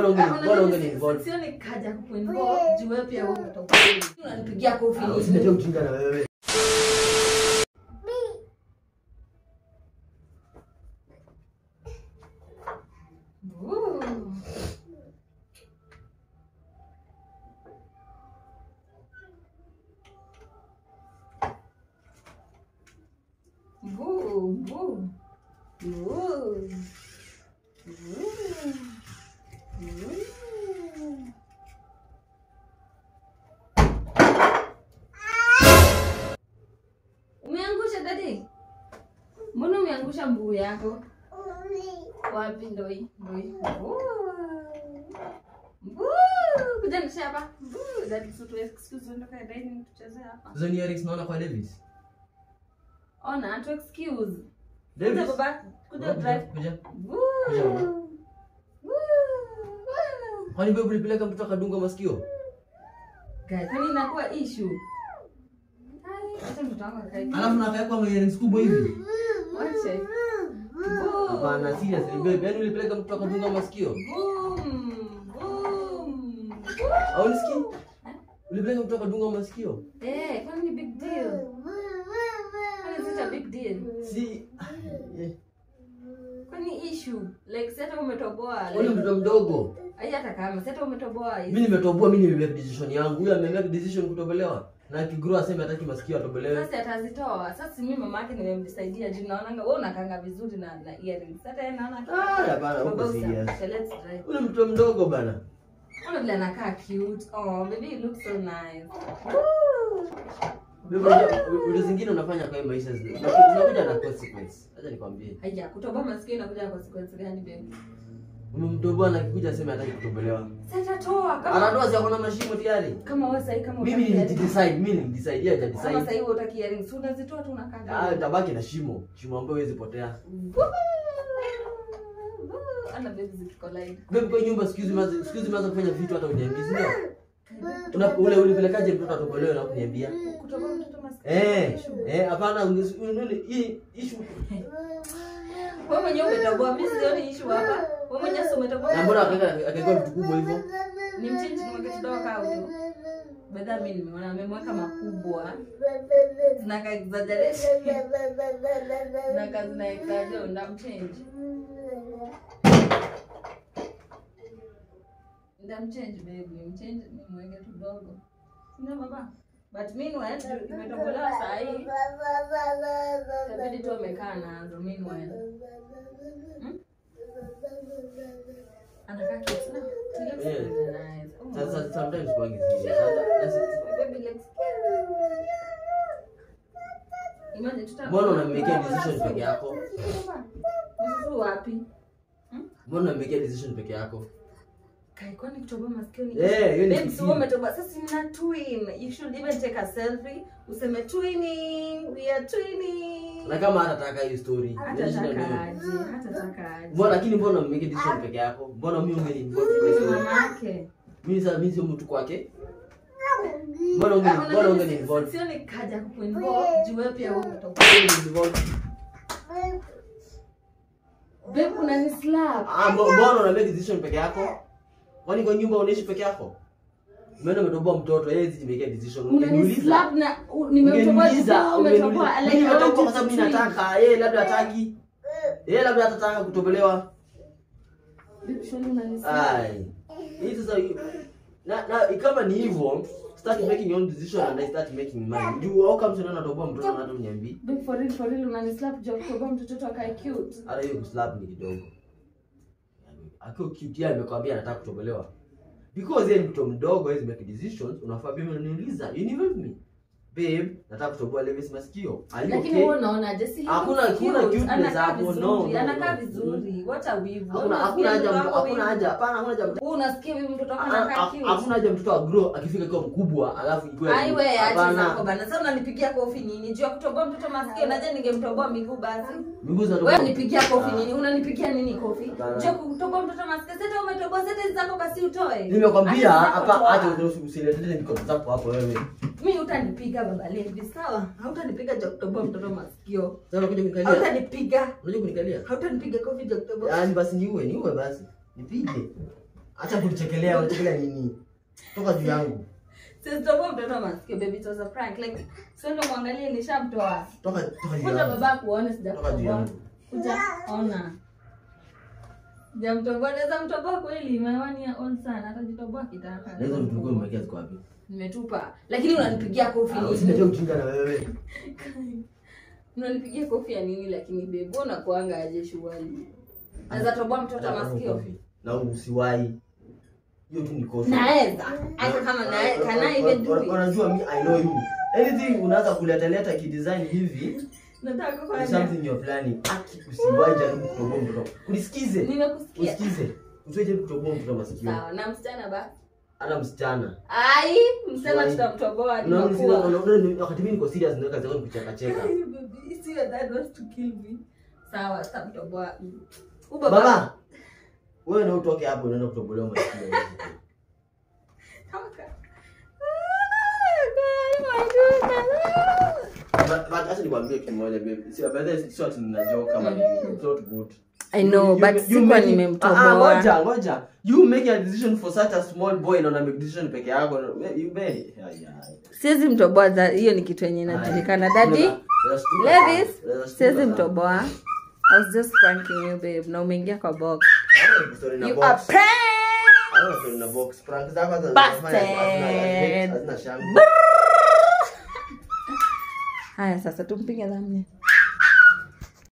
Mbona unge- mbona unge ni involved? sioni kaja kukuinvolve juu wewe pia wewe umetoka unanipigia kofi Ah, nini? Usiniletee ujinga na wewe. Ooh. Ooh, ooh. Ooh. Umeangusha dadi? Mbona umeangusha mguu yako? Wapi ndoi? Ndoi. Kuja nisha hapa. Mbuu, Dadi so tu excuse ondoka ya dining tucheze hapa. Hizo ni earrings naona kwa Davis. Ona tu excuse. Kuja Davis. baba. Kuja Kuja, drive. kuja. Woo. Kwani wewe ulipeleka mtoto akadunga masikio? Guys, kwani inakuwa issue? Alafu na akawekwa ma earrings kubwa hivi. Wache. Hapana, serious babe, yaani ulipeleka mtoto akadunga masikio? Boom. Boom. Au nisikii? Ulipeleka mtoto akadunga masikio? Eh, kwani ni big deal? Kwani ni a big deal? Si eh, Kwani issue? Like sasa umetoboa. Wewe mtoto mdogo. Hata kama. Mimi nimetoboa, mimi nimebeba decision yangu. Huyu amemake decision kutobolewa. Na akigrow aseme hataki masikio atobolewe. Sasa atazitoa. Sasa mimi mama yake nimemdecide juu naona wewe unakanga vizuri na na earrings. Sasa yeye naona Ah, hapana, uko serious. so let's try. Ule mtoto mdogo bana. Ona vile anakaa cute. Oh, baby you look so nice. Vitu zingine unafanya kwa maisha zile. zinakuja na consequence. Acha nikwambie. Haya, kutoboa masikio inakuja na consequence gani baby? Umemtoboa anakuja aseme hataki kutobolewa. Sasa toa kama Anatoa si akona mashimo tayari. kama wewe sasa kama Mimi ni decide, mimi ni decide yeye Kama sasa hajadecide. hivi utaki earrings, si unazitoa tu unakanga. Ah, tabaki na shimo. Shimo ambayo haiwezi potea. ana baby zikikolide Bebe kwa nyumba siku hizi maza siku hizi maza kufanya vitu hata uniambie, si ndio? ule ule ulipelekaje mtoto atobolewe na kuniambia? kutoka mtoto maskini Eh, eh hapana hii issue. wewe mwenyewe umetoboa mimi sioni issue hapa wewe mwenyewe si umetoboa Na mbona akaweka akaweka vitu kubwa hivyo? ni mchinji ni kidogo kaa bedha mimi nimeona amemweka makubwa. Zinaka exaggeration. Zinaka zina exaggerate ndamchange ndamchange baby. Mchange nimweke kidogo. Sina baba. But meanwhile imetobolewa saa hii itabidi tu amekaa nazo meanwhile. Hmm? Mbona unamwekea decision peke yako? Mbona unamwekea decision peke yako? Kwani kutoboa masikio ni Eh, hiyo ni Babe, wewe umetoboa. Sasa mna twin. You should even take a selfie. Useme twinning. We are twinning. Na kama hatataka hiyo story, Hata ni shida ndio. taka aje, hata aje. Mbona lakini mbona decision peke yako? Mbona mimi ungeni kwa sasa sio mtu kwake. Mbona ungeni Ah, mbona ungeni kaja kukuinvolve pia wewe. Involve. Babe, unanislap. Ah, unamake decision peke yako? Kwani kwa nyumba unaishi peke yako? Mimi nimetoboa mtoto, yeye hizi nimekea decision. Unaniuliza na nimetoboa Ungeniuliza, umetoboa. Mimi nimetoboa kwa sababu mimi nataka, yeye labda hataki. Yeye labda hatataka kutobelewa. Ai. Hii sasa na na kama ni hivyo, start making your own decision and I start making mine. Juu au kama unaona natoboa mtoto na hata uniambii. For real, for real, unanislap juu kwa kutoboa mtoto akai akae cute. Hata hiyo kuslap ni kidogo. Akiwa yeye amekwambia anataka kutobolewa. Because yeye ni mtoto mdogo, hawezi make decisions, unafaa pia niuliza, you involve me. Babe, nataka kutoboa Levis masikio. Lakini wewe unaona Hakuna- cuteness hapo, no, anakaa vizuri. Wacha wivu. Hakuna hakuna Unasikia haja mtoto wako hakuna haja hapana hakuna haja Wewe unasikia hivi mtoto wako Ah, anakaa ah, cute. hakuna haja mtoto agrow akifika kwa mkubwa alafu ikuwe Ai wewe acha hapana. zako bana. Sasa unanipigia kofi nini? Kutoboa mtoto masikio naje ningemtoboa miguu basi. Miguu za Wewe nipigia kofi nini? Unanipigia nini kofi? jua kutoboa mtoto masikio. Sasa umetoboa sasa zako basi utoe. Nimekwambia hapa acha usiletee mikono zako hapo wewe. Mimi utanipiga baba Levi, sawa? Hautanipiga cha kutoboa mtoto masikio. Sasa unakuja kunikalia. Hautanipiga. Unajua kunikalia? Hautanipiga kofi cha kutoboa. Yaani basi niue, niue basi. Nipige. acha kunichekelea unachekelea nini toka juu yangu Sisitoboa mtoto masikio baby it was a prank like sio ndo mwangalie nishamtoa. toka toka juu Kuja yangu baba kuona sijakutoboa. Kuja ona. Sijamtoboa naweza mtoboa kweli one year old son atajitoboa kitaka. Naweza mtoboa umewekea ziko wapi Nimetupa. Lakini unanipigia kofi Ah, usiniletee nini? ujinga na wewe Unanipigia kofi ya nini lakini babe wewe unakuanga aje shughuli? Naweza toboa mtoto masikio. na usiwahi hiyo tu ni kofi Naweza. Hata kama na can I even do it? unajua mimi i know you anything unaanza kuletaleta kidesign hivi Nataka kufanya. something you're planning aki usiwahi jaribu kutoboa mtoto unisikize Nimekusikia. usikize usiwahi jaribu kutoboa mtoto masikio Sawa, na msichana ba. hata msichana Ai, msichana tutamtoboa hadi na unaona, wakati mimi niko serious naweka zangu kucheka cheka see that wants to kill me. Sawa, tutamtoboa. Huyu baba. baba wewe na utoke hapo unaenda kutobolewa masikio Toka. Ah, God, my goodness. But- but acha nikwambie kitu moja babe. Si sio ati ninajoke kama nini. It's not good. I know, You- but sikuwa it- Ah, ah, nimemtoboa. ngoja ngoja you make a decision for such a small boy na una make decision peke yako you be yeah, yeah. siwezi mtoboa za- hiyo ni kitu yenye inajulikana dadi ladies siwezi mtoboa I was just pranking you babe na umeingia kwa box you are prank Busted. Haya sasa tumpige dhamne